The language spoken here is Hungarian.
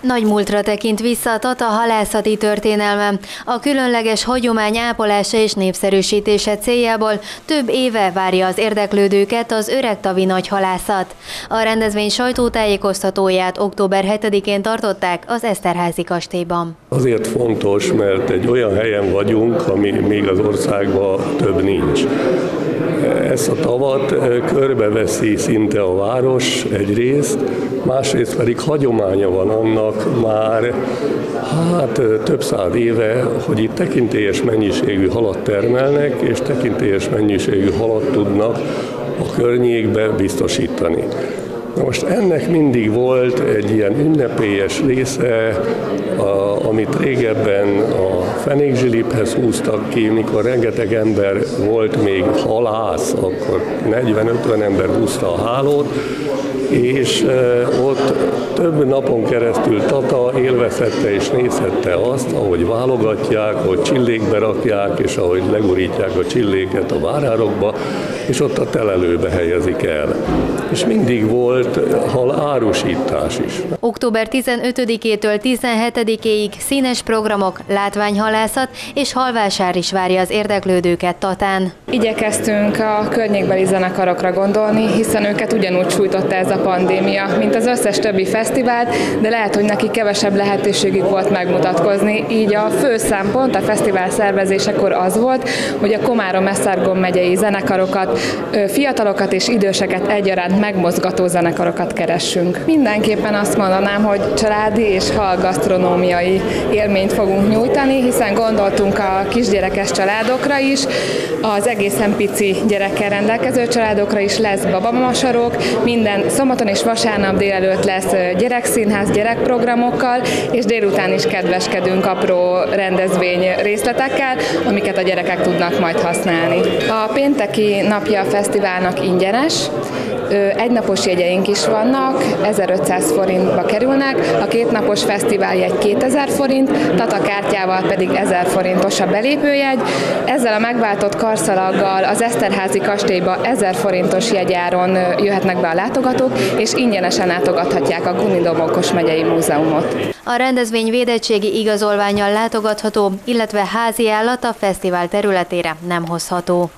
Nagy múltra tekint vissza Tata halászati történelme. A különleges hagyomány ápolása és népszerűsítése céljából több éve várja az érdeklődőket az öregtavi nagy halászat. A rendezvény sajtótájékoztatóját október 7-én tartották az Eszterházi kastélyban. Azért fontos, mert egy olyan helyen vagyunk, ami még az országban több nincs. Ezt a tavat körbeveszi szinte a város egyrészt, másrészt pedig hagyománya van annak már hát több száz éve, hogy itt tekintélyes mennyiségű halat termelnek, és tekintélyes mennyiségű halat tudnak a környékbe biztosítani. Na most ennek mindig volt egy ilyen ünnepélyes része, a, amit régebben a fenékzsiliphez húztak ki, mikor rengeteg ember volt még halász, akkor 40-50 ember húzta a hálót, és ott több napon keresztül Tata élvezhette és nézhette azt, ahogy válogatják, hogy csillékbe rakják, és ahogy legurítják a csilléket a várárokba, és ott a telelőbe helyezik el. És mindig volt hal árusítás is. Október 15-től 17-ig színes programok, látványhalászat és halvásár is várja az érdeklődőket Tatán. Igyekeztünk a környékbeli zenekarokra gondolni, hiszen őket ugyanúgy sújtotta ez a pandémia, mint az összes többi fesztivált, de lehet, hogy neki kevesebb lehetőségük volt megmutatkozni. Így a fő szempont a fesztivál szervezésekor az volt, hogy a Komárom-Esztergom megyei zenekarokat, fiatalokat és időseket egyaránt megmozgató zenekarokat keressünk. Mindenképpen azt mondanám, hogy családi és hallgasztronómiai élményt fogunk nyújtani, hiszen gondoltunk a kisgyerekes családokra is, az egészen pici gyerekkel rendelkező családokra is lesz babamasorok, minden szombaton és vasárnap délelőtt lesz gyerekszínház gyerekprogramokkal, és délután is kedveskedünk apró rendezvény részletekkel, amiket a gyerekek tudnak majd használni. A pénteki napja a fesztiválnak ingyenes, egynapos jegyeink is vannak, 1500 forintba kerülnek, a kétnapos fesztiváljegy 2000 forint, Tata kártyával pedig 1000 forintos a belépőjegy. Ezzel a megváltott karszalaggal az Eszterházi kastélyba 1000 forintos jegyáron jöhetnek be a látogatók, és ingyenesen látogathatják a Gunidomokos megyei múzeumot. A rendezvény védettségi igazolványjal látogatható, illetve házi állat a fesztivál területére nem hozható.